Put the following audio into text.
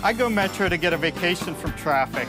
I go Metro to get a vacation from traffic.